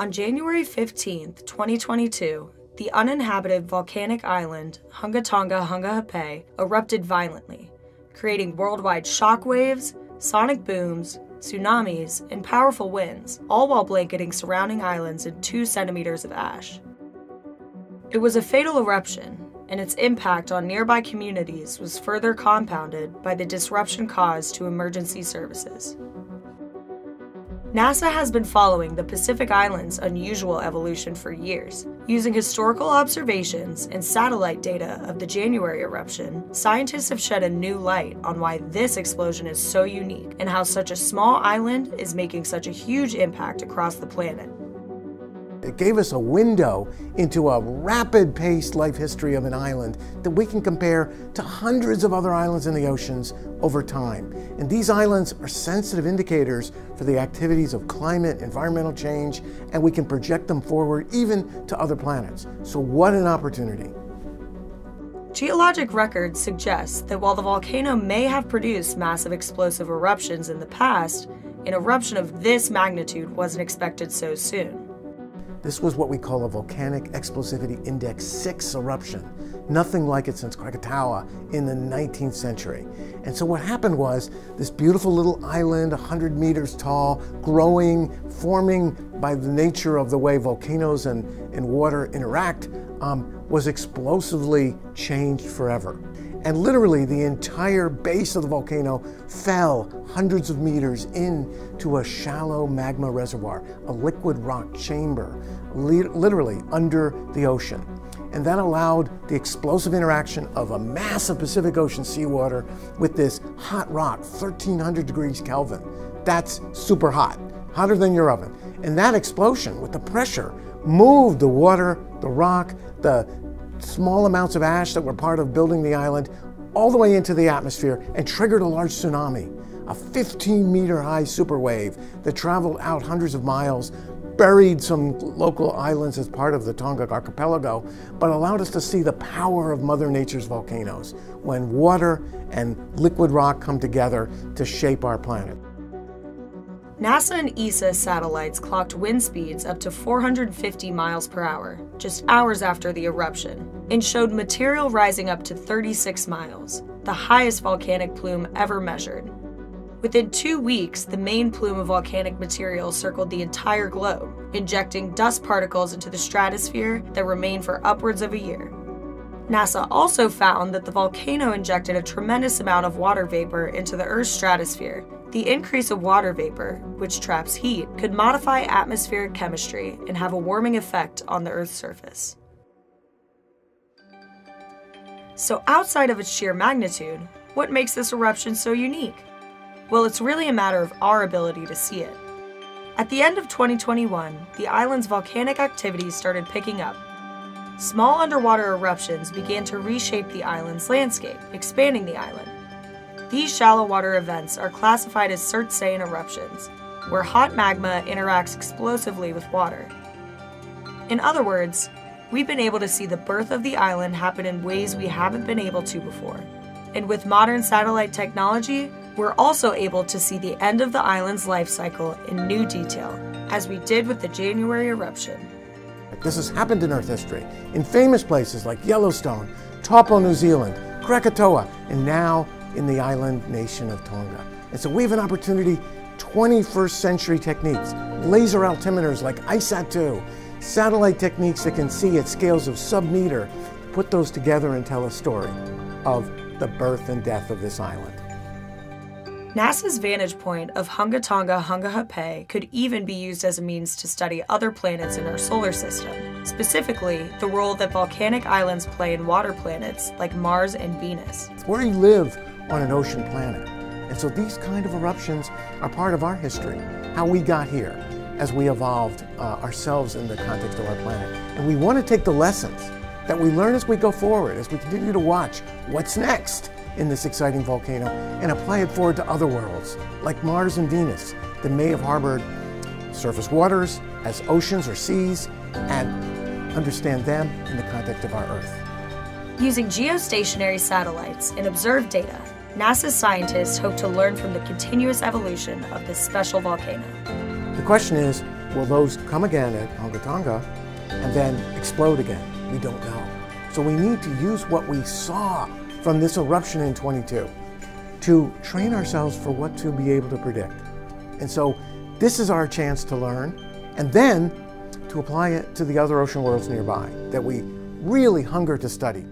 On January 15, 2022, the uninhabited volcanic island Hunga Tonga Hunga Ha'apai erupted violently, creating worldwide shockwaves, sonic booms, tsunamis, and powerful winds, all while blanketing surrounding islands in 2 centimeters of ash. It was a fatal eruption, and its impact on nearby communities was further compounded by the disruption caused to emergency services. NASA has been following the Pacific Islands' unusual evolution for years. Using historical observations and satellite data of the January eruption, scientists have shed a new light on why this explosion is so unique and how such a small island is making such a huge impact across the planet. It gave us a window into a rapid paced life history of an island that we can compare to hundreds of other islands in the oceans over time. And these islands are sensitive indicators for the activities of climate, environmental change, and we can project them forward even to other planets. So, what an opportunity! Geologic records suggest that while the volcano may have produced massive explosive eruptions in the past, an eruption of this magnitude wasn't expected so soon. This was what we call a volcanic explosivity index 6 eruption. Nothing like it since Krakatoa in the 19th century. And so what happened was this beautiful little island, 100 meters tall, growing, forming by the nature of the way volcanoes and, and water interact, um, was explosively changed forever. And literally, the entire base of the volcano fell hundreds of meters into a shallow magma reservoir, a liquid rock chamber, literally under the ocean. And that allowed the explosive interaction of a massive Pacific Ocean seawater with this hot rock, 1300 degrees Kelvin. That's super hot, hotter than your oven. And that explosion with the pressure moved the water, the rock, the small amounts of ash that were part of building the island all the way into the atmosphere and triggered a large tsunami, a 15 meter high superwave that traveled out hundreds of miles, buried some local islands as part of the Tonga archipelago, but allowed us to see the power of Mother Nature's volcanoes when water and liquid rock come together to shape our planet. NASA and ESA satellites clocked wind speeds up to 450 miles per hour, just hours after the eruption, and showed material rising up to 36 miles, the highest volcanic plume ever measured. Within two weeks, the main plume of volcanic material circled the entire globe, injecting dust particles into the stratosphere that remained for upwards of a year. NASA also found that the volcano injected a tremendous amount of water vapor into the Earth's stratosphere, the increase of water vapor, which traps heat, could modify atmospheric chemistry and have a warming effect on the Earth's surface. So, outside of its sheer magnitude, what makes this eruption so unique? Well, it's really a matter of our ability to see it. At the end of 2021, the island's volcanic activity started picking up. Small underwater eruptions began to reshape the island's landscape, expanding the island. These shallow water events are classified as Surtsean eruptions, where hot magma interacts explosively with water. In other words, we've been able to see the birth of the island happen in ways we haven't been able to before. And with modern satellite technology, we're also able to see the end of the island's life cycle in new detail, as we did with the January eruption. This has happened in Earth history, in famous places like Yellowstone, Taupo, New Zealand, Krakatoa, and now in the island nation of Tonga. And so we have an opportunity 21st century techniques, laser altimeters like ICESat-2, satellite techniques that can see at scales of sub-meter, put those together and tell a story of the birth and death of this island. NASA's vantage point of Hunga Tonga Hunga Ha'apai could even be used as a means to study other planets in our solar system, specifically the role that volcanic islands play in water planets like Mars and Venus. Where you live on an ocean planet. And so these kind of eruptions are part of our history, how we got here as we evolved uh, ourselves in the context of our planet. And we want to take the lessons that we learn as we go forward, as we continue to watch what's next in this exciting volcano and apply it forward to other worlds like Mars and Venus that may have harbored surface waters as oceans or seas and understand them in the context of our Earth. Using geostationary satellites and observed data, NASA's scientists hope to learn from the continuous evolution of this special volcano. The question is, Will those come again at Tonga Tonga and then explode again? We don't know. So we need to use what we saw from this eruption in 22 to train ourselves for what to be able to predict. And so this is our chance to learn and then to apply it to the other ocean worlds nearby that we really hunger to study.